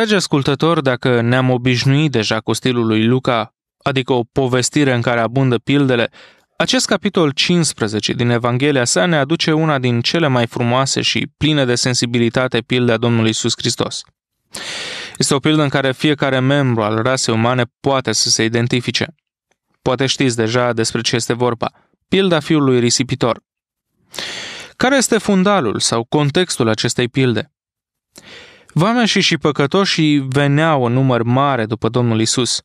Dragi ascultători, dacă ne-am obișnuit deja cu stilul lui Luca, adică o povestire în care abundă pildele, acest capitol 15 din Evanghelia sa ne aduce una din cele mai frumoase și pline de sensibilitate pilde a Domnului Isus Hristos. Este o pildă în care fiecare membru al rasei umane poate să se identifice. Poate știți deja despre ce este vorba. Pilda fiului risipitor. Care este fundalul sau contextul acestei pilde? Vameșii și păcătoșii veneau în număr mare după Domnul Isus.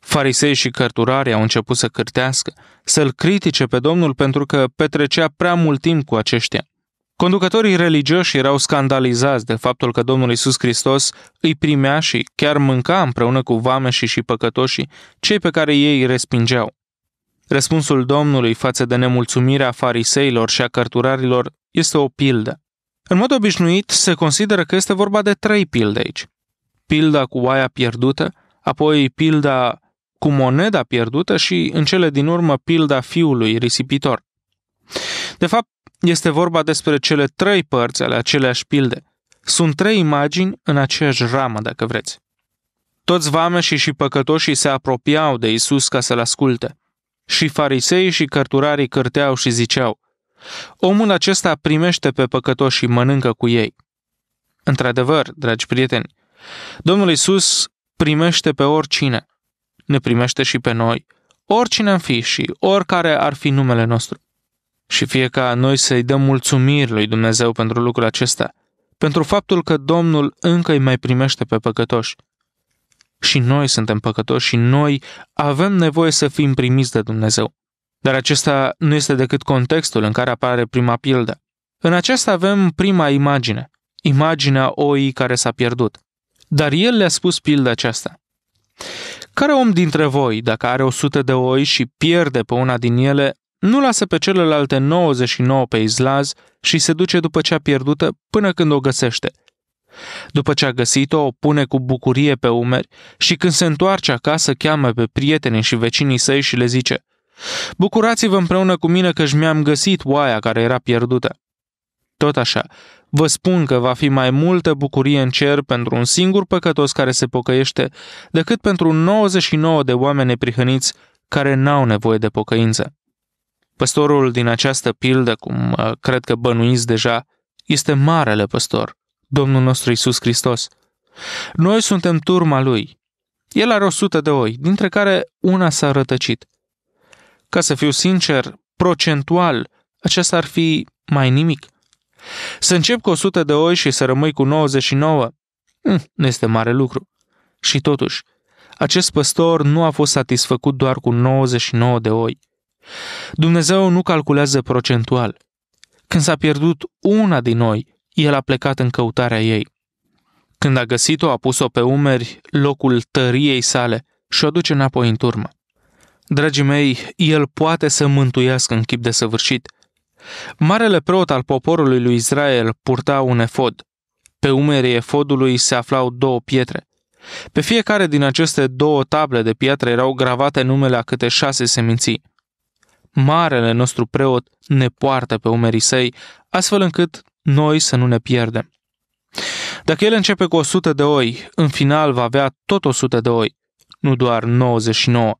Farisei și cărturarii au început să cârtească, să-l critique pe Domnul pentru că petrecea prea mult timp cu aceștia. Conducătorii religioși erau scandalizați de faptul că Domnul Isus Hristos îi primea și chiar mânca împreună cu vameșii și păcătoșii, cei pe care ei îi respingeau. Răspunsul Domnului față de nemulțumirea fariseilor și a cărturarilor este o pildă. În mod obișnuit, se consideră că este vorba de trei pilde aici. Pilda cu oaia pierdută, apoi pilda cu moneda pierdută și, în cele din urmă, pilda fiului risipitor. De fapt, este vorba despre cele trei părți ale aceleași pilde. Sunt trei imagini în aceeași ramă, dacă vreți. Toți vameșii și păcătoșii se apropiau de Isus ca să-l asculte. Și farisei și cărturarii cârteau și ziceau – Omul acesta primește pe păcătoși și mănâncă cu ei. Într-adevăr, dragi prieteni, Domnul Isus primește pe oricine. Ne primește și pe noi, oricine am fi și oricare ar fi numele nostru. Și fie ca noi să-i dăm mulțumiri lui Dumnezeu pentru lucrul acesta, pentru faptul că Domnul încă îi mai primește pe păcătoși. Și noi suntem păcătoși și noi avem nevoie să fim primiți de Dumnezeu. Dar acesta nu este decât contextul în care apare prima pildă. În acesta avem prima imagine, imaginea oii care s-a pierdut. Dar el le-a spus pilda aceasta. Care om dintre voi, dacă are o sută de oi și pierde pe una din ele, nu lasă pe celelalte 99 pe izlaz și se duce după cea pierdută până când o găsește. După ce a găsit-o, o pune cu bucurie pe umeri și când se întoarce acasă, cheamă pe prietenii și vecinii săi și le zice Bucurați-vă împreună cu mine că mi-am găsit oaia care era pierdută. Tot așa, vă spun că va fi mai multă bucurie în cer pentru un singur păcătos care se pocăiește decât pentru 99 de oameni neprihăniți care n-au nevoie de pocăință. Păstorul din această pildă, cum uh, cred că bănuiți deja, este marele păstor, Domnul nostru Isus Hristos. Noi suntem turma lui. El are o sută de oi, dintre care una s-a rătăcit. Ca să fiu sincer, procentual, acesta ar fi mai nimic. Să încep cu 100 de oi și să rămâi cu 99, hm, nu este mare lucru. Și totuși, acest păstor nu a fost satisfăcut doar cu 99 de oi. Dumnezeu nu calculează procentual. Când s-a pierdut una din noi, el a plecat în căutarea ei. Când a găsit-o, a pus-o pe umeri locul tăriei sale și o duce înapoi în turmă. Dragii mei, el poate să mântuiască în chip de săvârșit. Marele preot al poporului lui Israel purta un efod. Pe umerii efodului se aflau două pietre. Pe fiecare din aceste două table de piatră erau gravate numele a câte șase seminții. Marele nostru preot ne poartă pe umerii săi, astfel încât noi să nu ne pierdem. Dacă el începe cu 100 de oi, în final va avea tot 100 de oi, nu doar 99.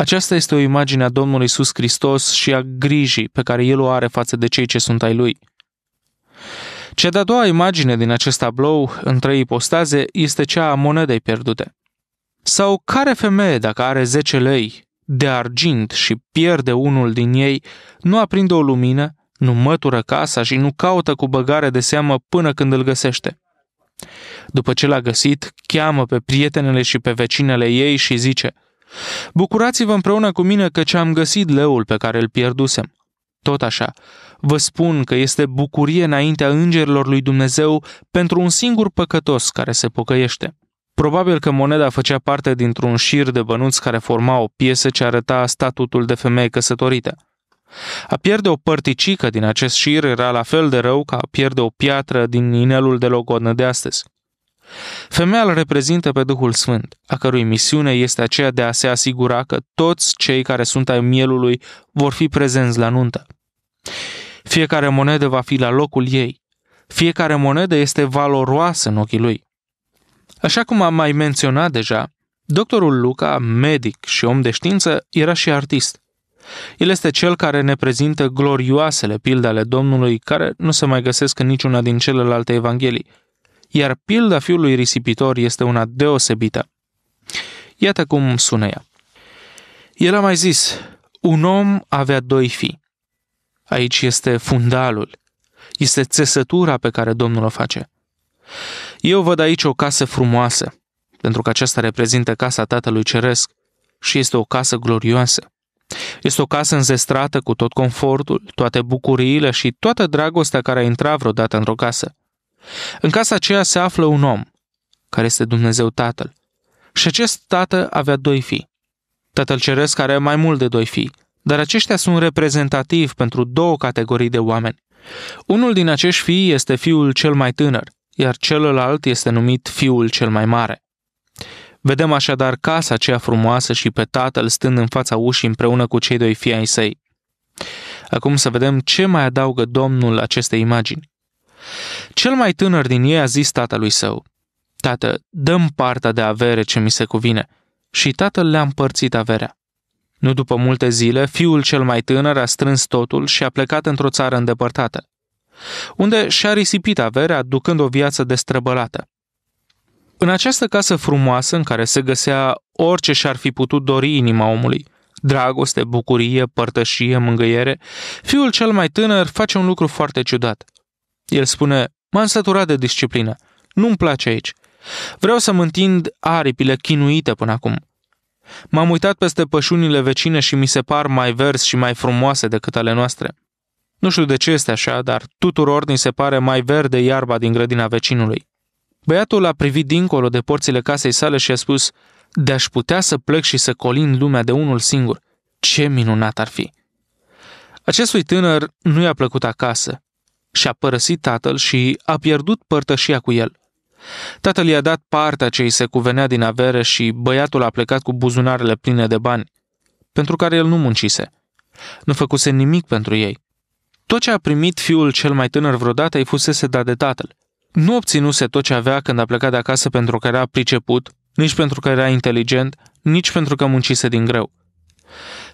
Aceasta este o imagine a Domnului Iisus Hristos și a grijii pe care El o are față de cei ce sunt ai Lui. Cea de-a doua imagine din acest tablou, în trei ipostaze, este cea a monedei pierdute. Sau care femeie, dacă are 10 lei de argint și pierde unul din ei, nu aprinde o lumină, nu mătură casa și nu caută cu băgare de seamă până când îl găsește. După ce l-a găsit, cheamă pe prietenele și pe vecinele ei și zice Bucurați-vă împreună cu mine că ce am găsit leul pe care îl pierdusem. Tot așa, vă spun că este bucurie înaintea îngerilor lui Dumnezeu pentru un singur păcătos care se pocăiește. Probabil că moneda făcea parte dintr-un șir de bănuți care forma o piesă ce arăta statutul de femeie căsătorită. A pierde o părticică din acest șir era la fel de rău ca a pierde o piatră din inelul de logodnă de astăzi. Femeia îl reprezintă pe Duhul Sfânt, a cărui misiune este aceea de a se asigura că toți cei care sunt ai mielului vor fi prezenți la nuntă. Fiecare monedă va fi la locul ei. Fiecare monedă este valoroasă în ochii lui. Așa cum am mai menționat deja, doctorul Luca, medic și om de știință, era și artist. El este cel care ne prezintă glorioasele pilde ale Domnului care nu se mai găsesc în niciuna din celelalte evanghelii, iar pilda fiului risipitor este una deosebită. Iată cum sună ea. El a mai zis, un om avea doi fii. Aici este fundalul, este țesătura pe care Domnul o face. Eu văd aici o casă frumoasă, pentru că aceasta reprezintă casa Tatălui Ceresc și este o casă glorioasă. Este o casă înzestrată cu tot confortul, toate bucuriile și toată dragostea care a intrat vreodată într-o casă. În casa aceea se află un om, care este Dumnezeu Tatăl. Și acest tată avea doi fii. Tatăl Ceresc are mai mult de doi fii, dar aceștia sunt reprezentativi pentru două categorii de oameni. Unul din acești fii este fiul cel mai tânăr, iar celălalt este numit fiul cel mai mare. Vedem așadar casa aceea frumoasă și pe tatăl stând în fața ușii împreună cu cei doi fii ai săi. Acum să vedem ce mai adaugă Domnul acestei imagini. Cel mai tânăr din ei a zis tatălui său, Tată, dăm partea de avere ce mi se cuvine. Și tatăl le-a împărțit averea. Nu după multe zile, fiul cel mai tânăr a strâns totul și a plecat într-o țară îndepărtată, unde și-a risipit averea, ducând o viață destrăbălată. În această casă frumoasă, în care se găsea orice și-ar fi putut dori inima omului, dragoste, bucurie, părtășie, mângâiere, fiul cel mai tânăr face un lucru foarte ciudat. El spune, m-am săturat de disciplină, nu-mi place aici. Vreau să mă întind aripile chinuite până acum. M-am uitat peste pășunile vecine și mi se par mai verzi și mai frumoase decât ale noastre. Nu știu de ce este așa, dar tuturor ni se pare mai verde iarba din grădina vecinului. Băiatul a privit dincolo de porțile casei sale și a spus, de-aș putea să plec și să colin lumea de unul singur, ce minunat ar fi! Acestui tânăr nu i-a plăcut acasă și-a părăsit tatăl și a pierdut părtășia cu el. Tatăl i-a dat partea ce îi se cuvenea din avere și băiatul a plecat cu buzunarele pline de bani, pentru care el nu muncise. Nu făcuse nimic pentru ei. Tot ce a primit fiul cel mai tânăr vreodată îi fusese dat de tatăl. Nu obținuse tot ce avea când a plecat de acasă pentru că era priceput, nici pentru că era inteligent, nici pentru că muncise din greu.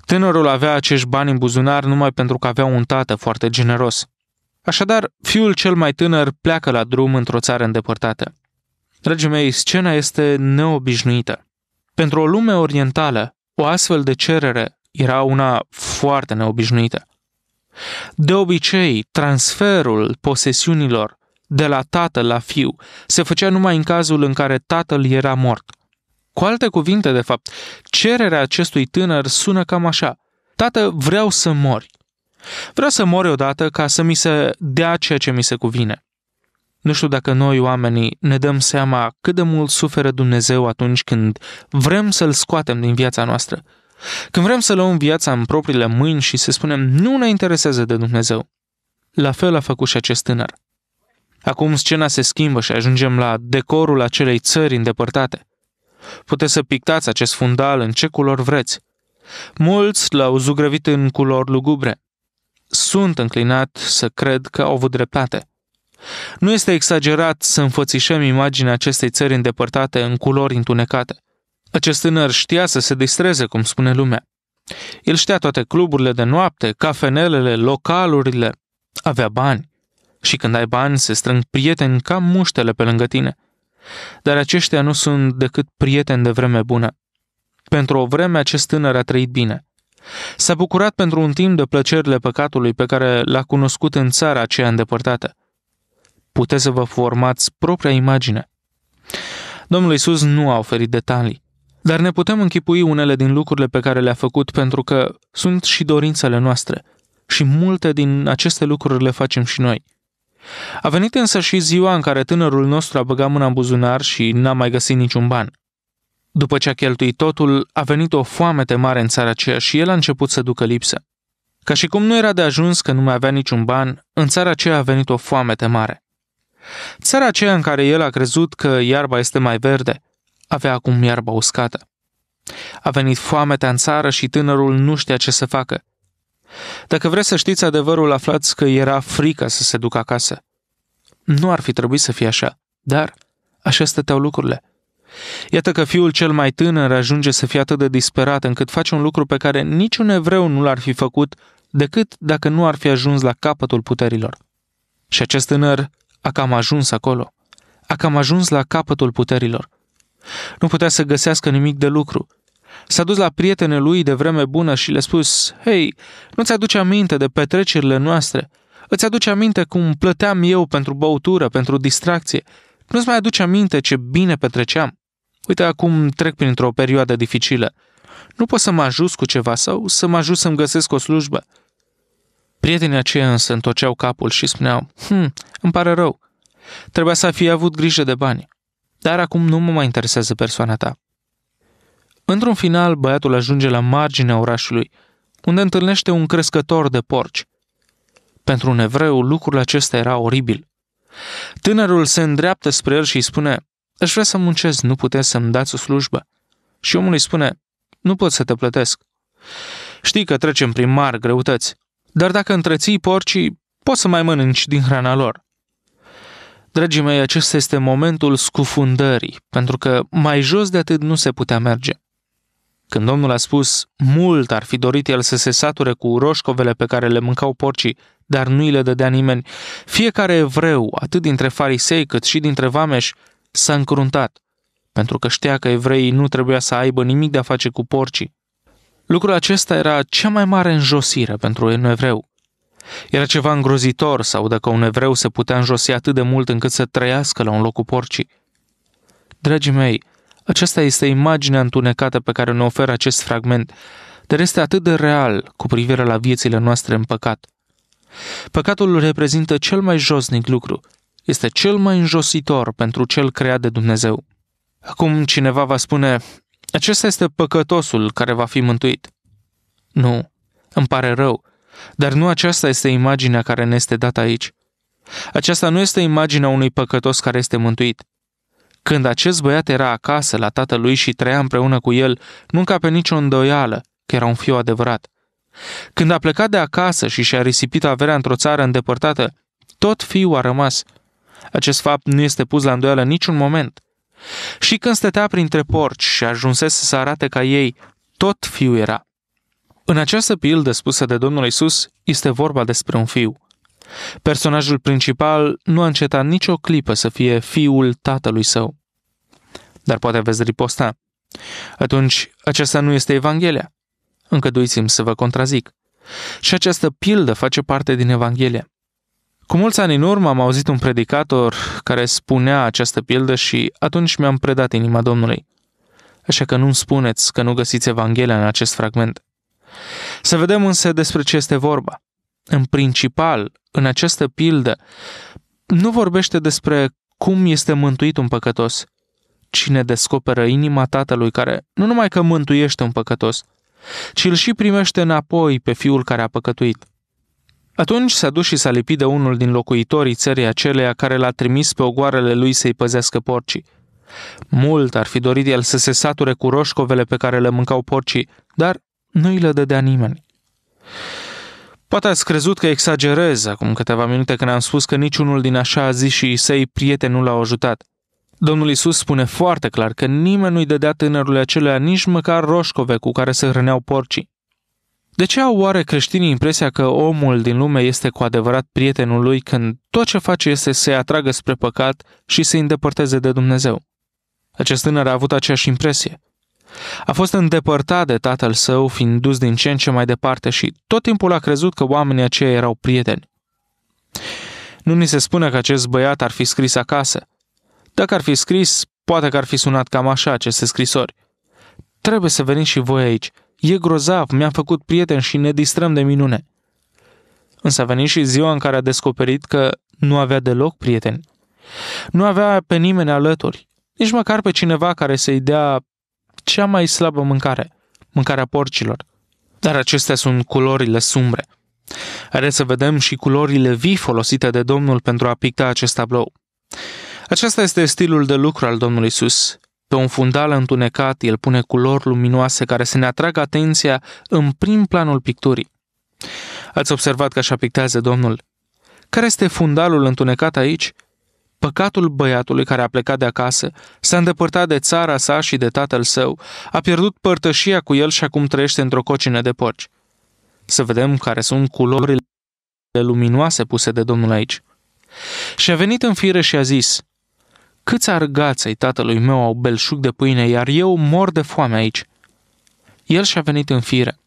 Tânărul avea acești bani în buzunar numai pentru că avea un tată foarte generos. Așadar, fiul cel mai tânăr pleacă la drum într-o țară îndepărtată. Dragii mei, scena este neobișnuită. Pentru o lume orientală, o astfel de cerere era una foarte neobișnuită. De obicei, transferul posesiunilor de la tatăl la fiu se făcea numai în cazul în care tatăl era mort. Cu alte cuvinte, de fapt, cererea acestui tânăr sună cam așa. Tată, vreau să mori. Vreau să mori odată ca să mi se dea ceea ce mi se cuvine. Nu știu dacă noi, oamenii, ne dăm seama cât de mult suferă Dumnezeu atunci când vrem să-L scoatem din viața noastră. Când vrem să luăm viața în propriile mâini și să spunem nu ne interesează de Dumnezeu. La fel a făcut și acest tânăr. Acum scena se schimbă și ajungem la decorul acelei țări îndepărtate. Puteți să pictați acest fundal în ce culori vreți. Mulți l-au zugrăvit în culori lugubre. Sunt înclinat să cred că au avut dreptate. Nu este exagerat să înfățișăm imaginea acestei țări îndepărtate în culori întunecate. Acest tânăr știa să se distreze, cum spune lumea. El știa toate cluburile de noapte, cafenelele, localurile. Avea bani. Și când ai bani, se strâng prieteni ca muștele pe lângă tine. Dar aceștia nu sunt decât prieteni de vreme bună. Pentru o vreme acest tânăr a trăit bine. S-a bucurat pentru un timp de plăcerile păcatului pe care l-a cunoscut în țara aceea îndepărtată. Puteți să vă formați propria imagine. Domnul Isus nu a oferit detalii, dar ne putem închipui unele din lucrurile pe care le-a făcut pentru că sunt și dorințele noastre și multe din aceste lucruri le facem și noi. A venit însă și ziua în care tânărul nostru a băgat mâna în buzunar și n-a mai găsit niciun ban. După ce a cheltuit totul, a venit o foamete mare în țara aceea și el a început să ducă lipsă. Ca și cum nu era de ajuns că nu mai avea niciun ban, în țara aceea a venit o foamete mare. Țara aceea în care el a crezut că iarba este mai verde, avea acum iarba uscată. A venit foametea în țară și tânărul nu știa ce să facă. Dacă vreți să știți adevărul, aflați că era frică să se ducă acasă. Nu ar fi trebuit să fie așa, dar așa stăteau lucrurile. Iată că fiul cel mai tânăr ajunge să fie atât de disperat încât face un lucru pe care niciun evreu nu l-ar fi făcut decât dacă nu ar fi ajuns la capătul puterilor. Și acest tânăr a cam ajuns acolo. A cam ajuns la capătul puterilor. Nu putea să găsească nimic de lucru. S-a dus la prietene lui de vreme bună și le-a spus, Hei, nu-ți aduce aminte de petrecerile noastre? Îți aduce aminte cum plăteam eu pentru băutură, pentru distracție? Nu-ți mai aduce aminte ce bine petreceam? Uite, acum trec printr-o perioadă dificilă. Nu pot să mă ajut cu ceva sau să mă ajut să-mi găsesc o slujbă. Prietenii aceia însă întorceau capul și spuneau, hm, îmi pare rău. Trebuia să fie avut grijă de bani. Dar acum nu mă mai interesează persoana ta. Într-un final, băiatul ajunge la marginea orașului, unde întâlnește un crescător de porci. Pentru un evreu, lucrul acesta era oribil. Tânărul se îndreaptă spre el și îi spune, Aș vrea să muncesc, nu puteți să-mi dați o slujbă. Și omul îi spune, nu pot să te plătesc. Știi că trecem prin mari greutăți, dar dacă întreții porcii, poți să mai mănânci din hrana lor. Dragii mei, acesta este momentul scufundării, pentru că mai jos de atât nu se putea merge. Când Domnul a spus, mult ar fi dorit el să se sature cu roșcovele pe care le mâncau porcii, dar nu îi le dădea nimeni, fiecare evreu, atât dintre farisei cât și dintre vameși, s-a încruntat, pentru că știa că evreii nu trebuia să aibă nimic de a face cu porcii. Lucrul acesta era cea mai mare înjosire pentru un evreu. Era ceva îngrozitor sau dacă un evreu se putea înjosi atât de mult încât să trăiască la un loc cu porcii. Dragii mei, aceasta este imaginea întunecată pe care ne oferă acest fragment, dar este atât de real cu privire la viețile noastre în păcat. Păcatul reprezintă cel mai josnic lucru este cel mai înjositor pentru cel creat de Dumnezeu. Acum cineva va spune, acesta este păcătosul care va fi mântuit. Nu, îmi pare rău, dar nu aceasta este imaginea care ne este dată aici. Aceasta nu este imaginea unui păcătos care este mântuit. Când acest băiat era acasă la tatălui și trăia împreună cu el, nu încape nicio îndoială că era un fiu adevărat. Când a plecat de acasă și și-a risipit averea într-o țară îndepărtată, tot fiul a rămas – acest fapt nu este pus la îndoială niciun moment. Și când stătea printre porci și ajunsese să arate ca ei, tot fiu era. În această pildă spusă de Domnul Isus, este vorba despre un fiu. Personajul principal nu a încetat nicio clipă să fie fiul tatălui său. Dar poate veți riposta. Atunci, aceasta nu este Evanghelia. Încăduiți-mi să vă contrazic. Și această pildă face parte din Evanghelia. Cu mulți ani în urmă am auzit un predicator care spunea această pildă și atunci mi-am predat inima Domnului. Așa că nu-mi spuneți că nu găsiți Evanghelia în acest fragment. Să vedem însă despre ce este vorba. În principal, în această pildă, nu vorbește despre cum este mântuit un păcătos. Cine descoperă inima tatălui care nu numai că mântuiește un păcătos, ci îl și primește înapoi pe fiul care a păcătuit. Atunci s-a dus și s-a lipit de unul din locuitorii țării aceleia care l-a trimis pe ogoarele lui să-i păzească porcii. Mult ar fi dorit el să se sature cu roșcovele pe care le mâncau porcii, dar nu îi le dădea nimeni. Poate ați crezut că exagerez acum câteva minute când am spus că niciunul din așa zis și săi prieteni nu l-au ajutat. Domnul Isus spune foarte clar că nimeni nu-i dădea tânărului acelea nici măcar roșcove cu care se hrăneau porcii. De ce au oare creștinii impresia că omul din lume este cu adevărat prietenul lui când tot ce face este să se atragă spre păcat și să îi îndepărteze de Dumnezeu? Acest tânăr a avut aceeași impresie. A fost îndepărtat de tatăl său, fiind dus din ce în ce mai departe și tot timpul a crezut că oamenii aceia erau prieteni. Nu ni se spune că acest băiat ar fi scris acasă. Dacă ar fi scris, poate că ar fi sunat cam așa aceste scrisori. Trebuie să veniți și voi aici. E grozav, mi-am făcut prieteni și ne distrăm de minune. Însă a venit și ziua în care a descoperit că nu avea deloc prieteni. Nu avea pe nimeni alături, nici măcar pe cineva care să-i dea cea mai slabă mâncare, mâncarea porcilor. Dar acestea sunt culorile sumbre. Haideți să vedem și culorile vii folosite de Domnul pentru a picta acest tablou. Acesta este stilul de lucru al Domnului Isus. Pe un fundal întunecat, el pune culori luminoase care să ne atragă atenția în prim planul picturii. Ați observat că așa pictează Domnul? Care este fundalul întunecat aici? Păcatul băiatului care a plecat de acasă, s-a îndepărtat de țara sa și de tatăl său, a pierdut părtășia cu el și acum trăiește într-o cocină de porci. Să vedem care sunt culorile luminoase puse de Domnul aici. Și a venit în fire și a zis, Câți argați ai tatălui meu au belșug de pâine, iar eu mor de foame aici. El și-a venit în fire.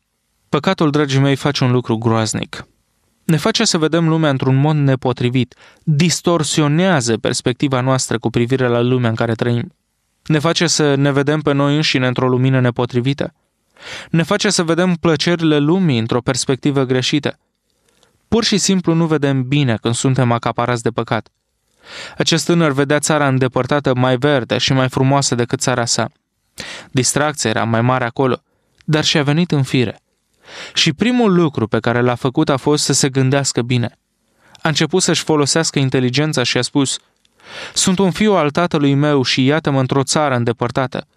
Păcatul, dragii mei, face un lucru groaznic. Ne face să vedem lumea într-un mod nepotrivit, distorsionează perspectiva noastră cu privire la lumea în care trăim. Ne face să ne vedem pe noi înșine într-o lumină nepotrivită. Ne face să vedem plăcerile lumii într-o perspectivă greșită. Pur și simplu nu vedem bine când suntem acaparați de păcat. Acest tânăr vedea țara îndepărtată mai verde și mai frumoasă decât țara sa. Distracția era mai mare acolo, dar și-a venit în fire. Și primul lucru pe care l-a făcut a fost să se gândească bine. A început să-și folosească inteligența și a spus Sunt un fiu al tatălui meu și iată-mă într-o țară îndepărtată.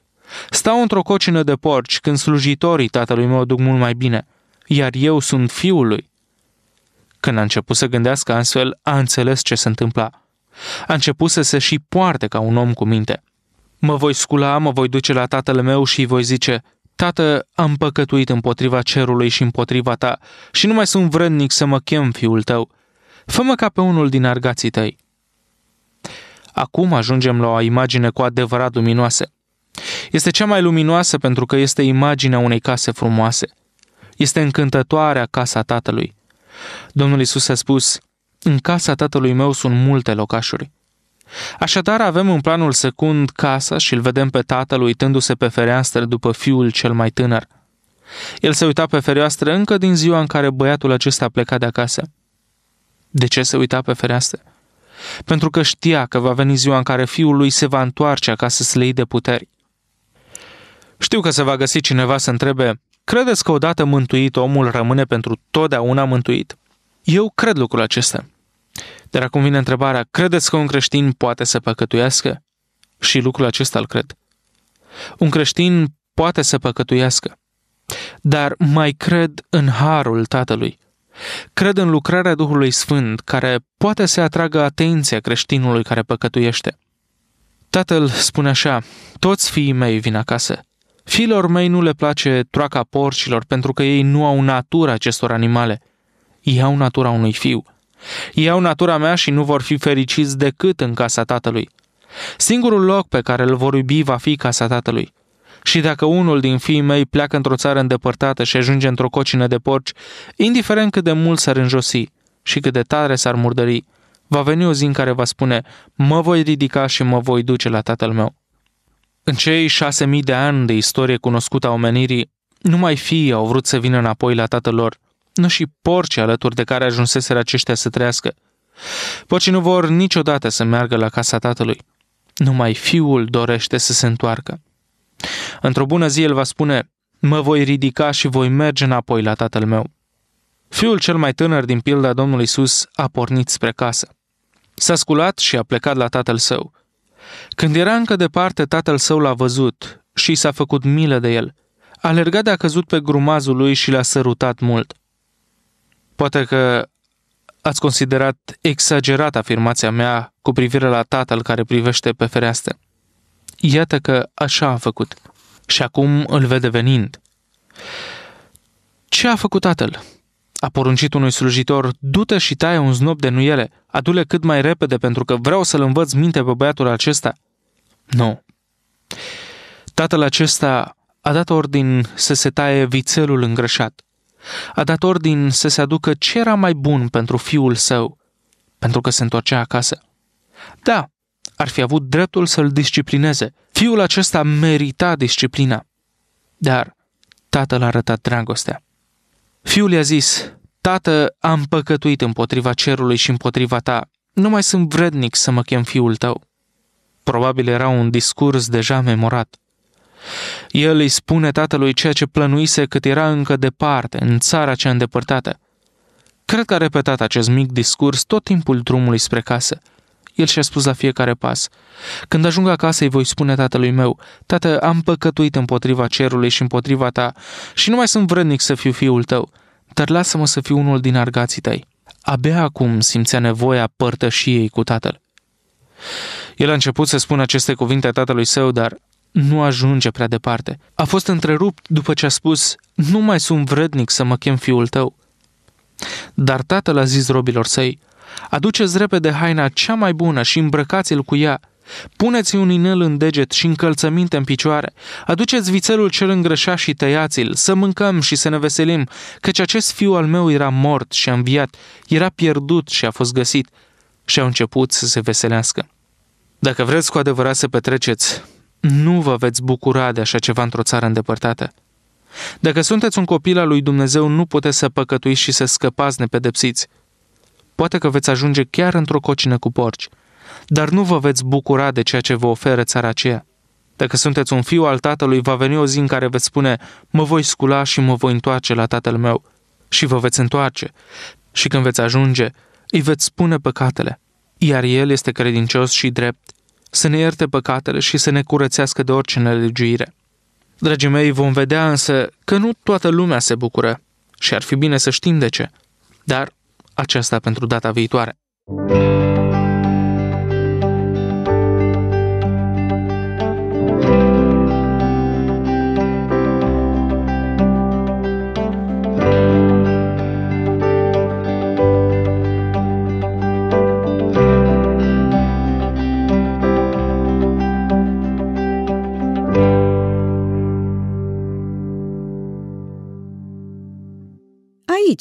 Stau într-o cocină de porci când slujitorii tatălui meu duc mult mai bine, iar eu sunt fiul lui. Când a început să gândească astfel, a înțeles ce se întâmpla. A început să se și poarte ca un om cu minte. Mă voi scula, mă voi duce la tatăl meu și îi voi zice, Tată, am păcătuit împotriva cerului și împotriva ta și nu mai sunt vrednic să mă chem fiul tău. Fă-mă ca pe unul din argații tăi. Acum ajungem la o imagine cu adevărat luminoasă. Este cea mai luminoasă pentru că este imaginea unei case frumoase. Este încântătoarea casa tatălui. Domnul Isus a spus, în casa tatălui meu sunt multe locașuri. Așadar avem în planul secund casa și îl vedem pe tatăl uitându-se pe fereastră după fiul cel mai tânăr. El se uita pe fereastră încă din ziua în care băiatul acesta a plecat de acasă. De ce se uita pe fereastră? Pentru că știa că va veni ziua în care fiul lui se va întoarce acasă să le de puteri. Știu că se va găsi cineva să întrebe, credeți că odată mântuit omul rămâne pentru totdeauna mântuit? Eu cred lucrul acesta. Dar acum vine întrebarea, credeți că un creștin poate să păcătuiască? Și lucrul acesta îl cred. Un creștin poate să păcătuiască, dar mai cred în harul Tatălui. Cred în lucrarea Duhului Sfânt, care poate să atragă atenția creștinului care păcătuiește. Tatăl spune așa, toți fiii mei vin acasă. Fiilor mei nu le place troaca porcilor pentru că ei nu au natura acestor animale. Ei au natura unui fiu. Ei au natura mea și nu vor fi fericiți decât în casa tatălui. Singurul loc pe care îl vor iubi va fi casa tatălui. Și dacă unul din fiii mei pleacă într-o țară îndepărtată și ajunge într-o cocină de porci, indiferent cât de mult s-ar înjosi și cât de tare s-ar murdări, va veni o zi în care va spune, mă voi ridica și mă voi duce la tatăl meu. În cei șase mii de ani de istorie cunoscută a omenirii, numai fiii au vrut să vină înapoi la tatăl lor, nu și porci alături de care ajunseseră aceștia să trăiască. Porcii nu vor niciodată să meargă la casa tatălui. Numai fiul dorește să se întoarcă. Într-o bună zi el va spune, mă voi ridica și voi merge înapoi la tatăl meu. Fiul cel mai tânăr din pilda Domnului Isus a pornit spre casă. S-a sculat și a plecat la tatăl său. Când era încă departe, tatăl său l-a văzut și s-a făcut milă de el. A alergat de a căzut pe grumazul lui și l-a sărutat mult. Poate că ați considerat exagerat afirmația mea cu privire la tatăl care privește pe fereastră. Iată că așa a făcut și acum îl vede venind. Ce a făcut tatăl? A poruncit unui slujitor, du-te și taie un znop de nuiele, adu-le cât mai repede pentru că vreau să-l învăț minte pe băiatul acesta. Nu. Tatăl acesta a dat ordin să se taie vițelul îngrășat. A dat ordin să se aducă ce era mai bun pentru fiul său, pentru că se întorcea acasă. Da, ar fi avut dreptul să-l disciplineze. Fiul acesta merita disciplina. Dar tatăl a arătat dragostea. Fiul i-a zis, Tată, am păcătuit împotriva cerului și împotriva ta. Nu mai sunt vrednic să mă chem fiul tău. Probabil era un discurs deja memorat. El îi spune tatălui ceea ce plănuise cât era încă departe, în țara cea îndepărtată. Cred că a repetat acest mic discurs tot timpul drumului spre casă. El și-a spus la fiecare pas. Când ajung acasă îi voi spune tatălui meu, Tată, am păcătuit împotriva cerului și împotriva ta și nu mai sunt vrednic să fiu fiul tău, dar lasă-mă să fiu unul din argații tăi. Abia acum simțea nevoia părtășiei cu tatăl. El a început să spună aceste cuvinte tatălui său, dar nu ajunge prea departe. A fost întrerupt după ce a spus, nu mai sunt vrednic să mă chem fiul tău. Dar tatăl a zis robilor săi, aduceți repede haina cea mai bună și îmbrăcați-l cu ea. Puneți un inel în deget și încălțăminte în picioare. Aduceți vițelul cel îngrășat și tăiați-l, să mâncăm și să ne veselim, căci acest fiu al meu era mort și a înviat, era pierdut și a fost găsit. Și au început să se veselească. Dacă vreți cu adevărat să petreceți, nu vă veți bucura de așa ceva într-o țară îndepărtată. Dacă sunteți un copil al lui Dumnezeu, nu puteți să păcătuiți și să scăpați nepedepsiți. Poate că veți ajunge chiar într-o cocină cu porci, dar nu vă veți bucura de ceea ce vă oferă țara aceea. Dacă sunteți un fiu al tatălui, va veni o zi în care veți spune, mă voi scula și mă voi întoarce la tatăl meu. Și vă veți întoarce. Și când veți ajunge, îi veți spune păcatele. Iar el este credincios și drept să ne ierte păcatele și să ne curățească de orice nelegiuire. Dragii mei, vom vedea însă că nu toată lumea se bucură și ar fi bine să știm de ce, dar aceasta pentru data viitoare. Aici